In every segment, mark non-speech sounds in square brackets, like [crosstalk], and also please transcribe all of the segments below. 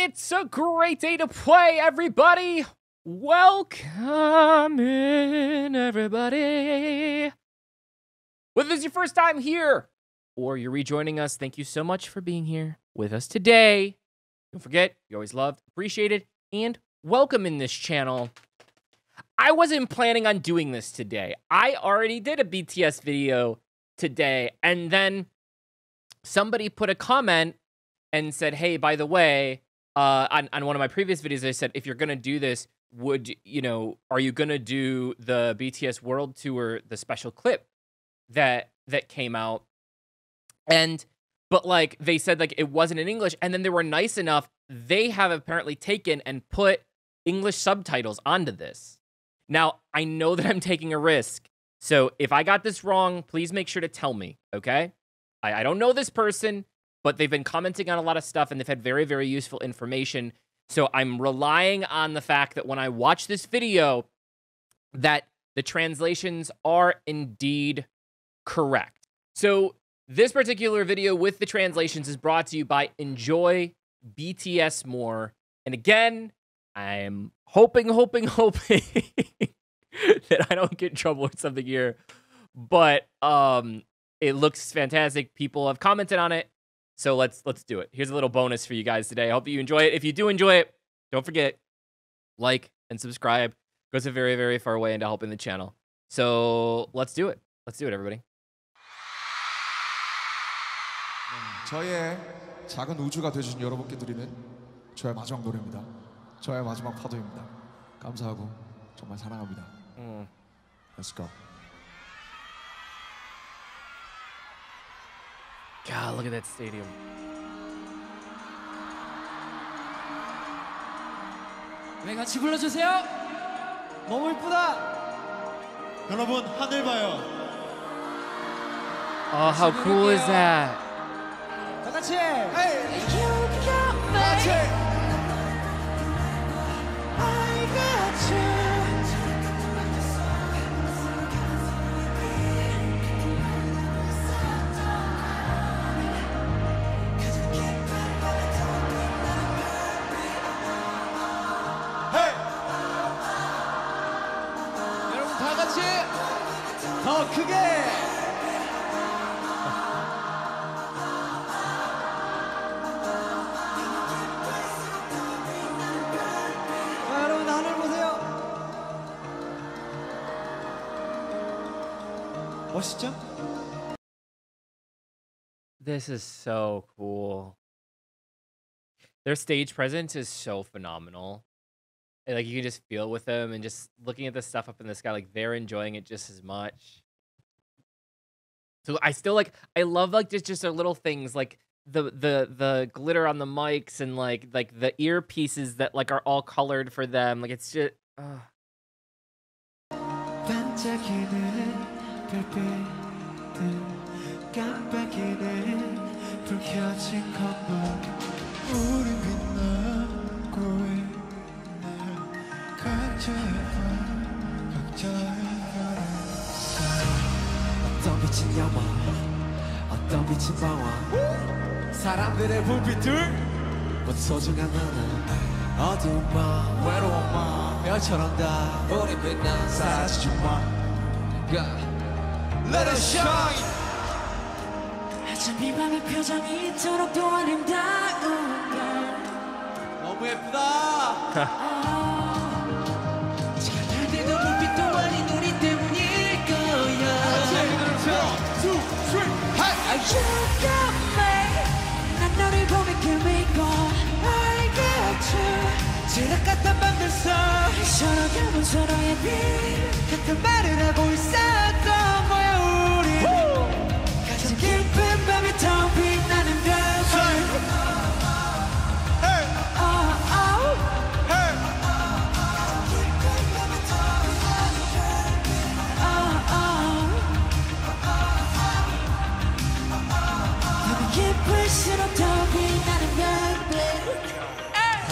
It's a great day to play, everybody. Welcome in, everybody. Whether it's your first time here or you're rejoining us, thank you so much for being here with us today. Don't forget, you're always loved, appreciated, and welcome in this channel. I wasn't planning on doing this today. I already did a BTS video today, and then somebody put a comment and said, hey, by the way, uh, on, on one of my previous videos, I said, if you're going to do this, would, you know, are you going to do the BTS World Tour, the special clip that, that came out? And, but like, they said, like, it wasn't in English. And then they were nice enough. They have apparently taken and put English subtitles onto this. Now, I know that I'm taking a risk. So if I got this wrong, please make sure to tell me, okay? I, I don't know this person but they've been commenting on a lot of stuff and they've had very, very useful information. So I'm relying on the fact that when I watch this video, that the translations are indeed correct. So this particular video with the translations is brought to you by Enjoy BTS More. And again, I'm hoping, hoping, [laughs] hoping that I don't get in trouble with something here. But um, it looks fantastic. People have commented on it. So let's let's do it. Here's a little bonus for you guys today. I hope that you enjoy it. If you do enjoy it, don't forget like and subscribe. Goes a very very far way into helping the channel. So let's do it. Let's do it, everybody. 저의 작은 우주가 되주신 여러분께 드리는 저의 마지막 노래입니다. 저의 마지막 파도입니다. 감사하고 정말 사랑합니다. Mm. Let's go. God, look at that stadium. 네, 같이 불러주세요. 너무 이쁘다. 여러분 하늘 봐요. Oh, how cool is that? 다 같이. 여러분 다 같이 더 크게. 자, 여러분 하늘 보세요. 멋있죠? This is so cool. Their stage presence is so phenomenal. And, like you can just feel with them and just looking at the stuff up in the sky, like they're enjoying it just as much. So I still like I love like just just their little things like the the the glitter on the mics and like like the earpieces that like are all colored for them. Like it's just uh, 어떤 빛은 영원 어떤 빛은 방황 사람들의 불빛들 못 소중한 나는 어두운 밤 외로운 밤 별처럼 다 우리 빛나 사라지지 마. God, Let us shine. 어쩜 이 밤의 표정이 이토록 또 아름다운 걸 너무 예쁘다 [laughs] 속 서로 닮은 서로의 빛 같은 말을 하고 있었던 거야 우리. 가장 깊은 밤에 텅 빛나는. 밤이 깊을수록 더 빛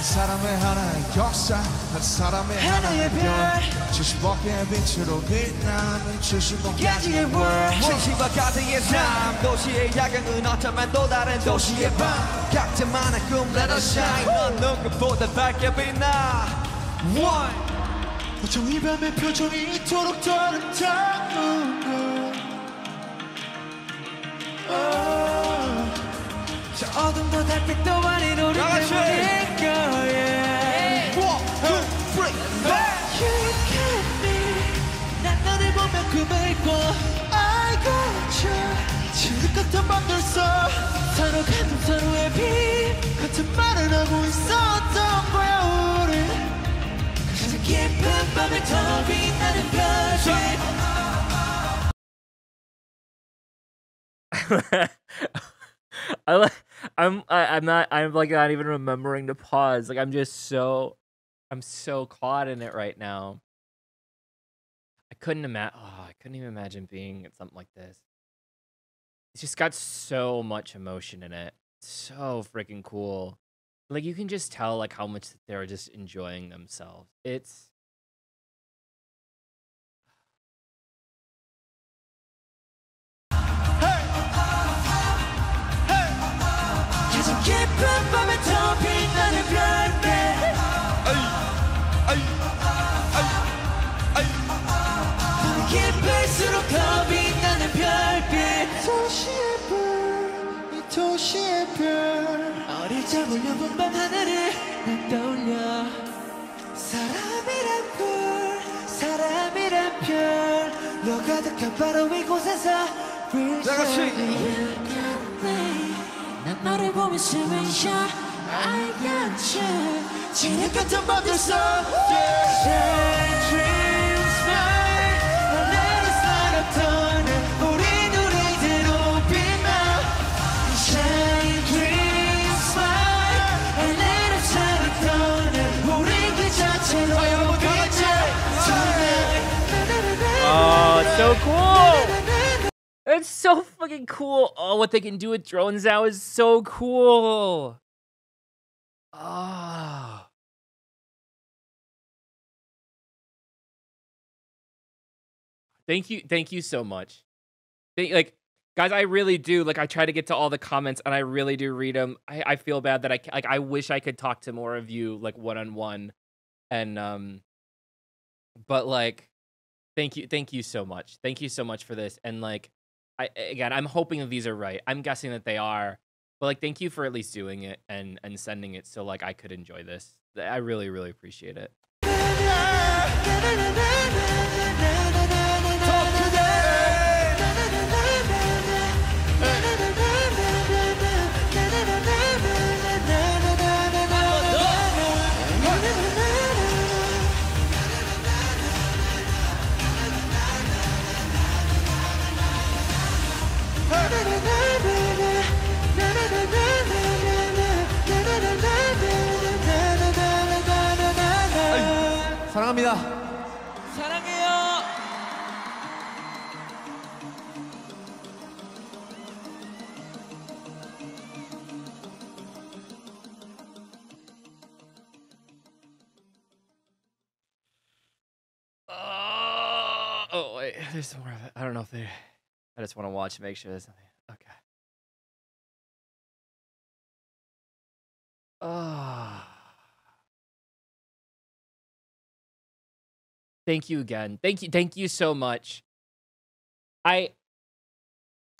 한 사람의 하나의 역사 한 사람의 하나의 하나의 별. 70억 개의 빛으로 빛나는 70억 가지의 world 진실과 가득의 삶. 도시의 야경은 어쩌면 또 다른 도시의 밤. 각자만의 꿈 let us shine. 넌 누구보다 밝게 빛나. One 어쩜 이 밤의 표정이 이토록 아름다운 걸 아, 저 어둠도 달빛도 [laughs] I like I'm I, I'm not I'm like not even remembering to pause. Like I'm just so I'm so caught in it right now. I couldn't imagine oh, I couldn't even imagine being at something like this. It's just got so much emotion in it. So freaking cool. Like you can just tell like how much they're just enjoying themselves. It's. 어릴 적 울려본 밤 하늘을 난 떠올려. 사람이란 별 사람이란 별로 가득한 바로 이곳에서 다 같이. 난 너를 숨을 쉬어 I got you 진흙 같은 밤들 속 so fucking cool. Oh, what they can do with drones now is so cool. Ah. Thank you, thank you so much. Thank, like, guys, I really do. Like, I try to get to all the comments, and I really do read them. I, I feel bad that I like. I wish I could talk to more of you, like one on one, and um. But like, thank you, thank you so much. Thank you so much for this, and like, I again, I'm hoping that these are right. I'm guessing that they are, but like, thank you for at least doing it and and sending it so like I could enjoy this. I really, really appreciate it. 사랑합니다 사랑해요. Uh, oh wait, there's some more of it. I don't know if they. I just want to watch and make sure there's something. Okay. Ah. Thank you again. Thank you. Thank you so much. I.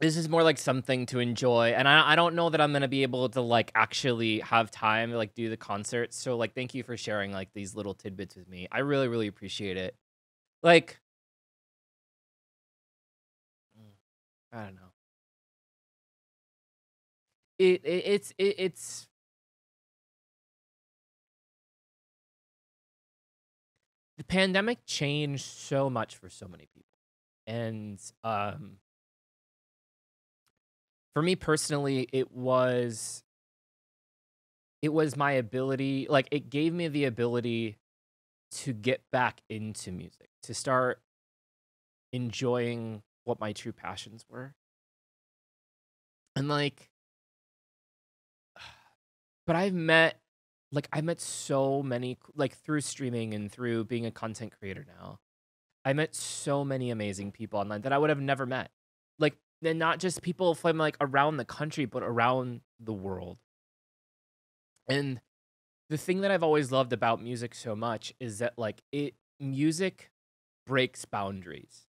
This is more like something to enjoy, and I I don't know that I'm gonna be able to like actually have time to like do the concert. So like, thank you for sharing like these little tidbits with me. I really really appreciate it. Like, mm, I don't know. It, it it's it, it's the pandemic changed so much for so many people, and um, for me personally, it was it was my ability like it gave me the ability to get back into music to start enjoying what my true passions were. And like [sighs] but i've met like I met so many like through streaming and through being a content creator now. I met so many amazing people online that I would have never met. Like and not just people from like around the country but around the world. And the thing that I've always loved about music so much is that like it music breaks boundaries.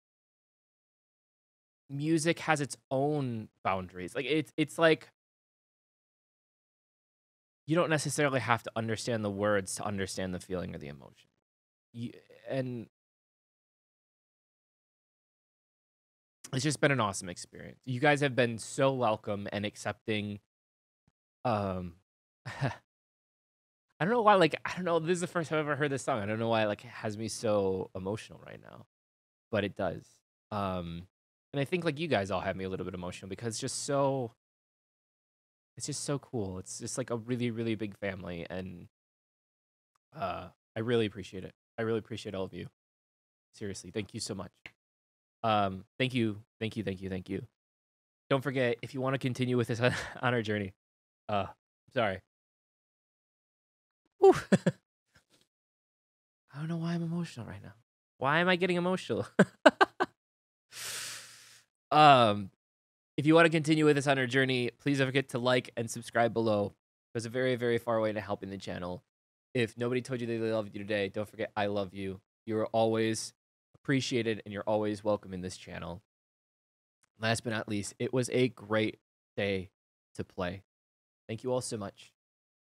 Music has its own boundaries. Like it's it's like you don't necessarily have to understand the words to understand the feeling or the emotion. You, and it's just been an awesome experience. You guys have been so welcome and accepting. Um, [laughs] I don't know why. Like, I don't know. This is the first time I've ever heard this song. I don't know why. Like, it has me so emotional right now, but it does. Um, and I think like you guys all have me a little bit emotional because just so. It's just so cool. It's just like a really, really big family, and uh, I really appreciate it. I really appreciate all of you. Seriously, thank you so much. Um, thank you, thank you, thank you, thank you. Don't forget if you want to continue with this on, [laughs] on our journey. Uh, sorry. [laughs] I don't know why I'm emotional right now. Why am I getting emotional? [laughs] um, if you want to continue with us on our journey, please don't forget to like and subscribe below. There's a very, very far way to helping the channel. If nobody told you they loved you today, don't forget I love you. You're always appreciated and you're always welcome in this channel. Last but not least, it was a great day to play. Thank you all so much.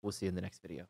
We'll see you in the next video.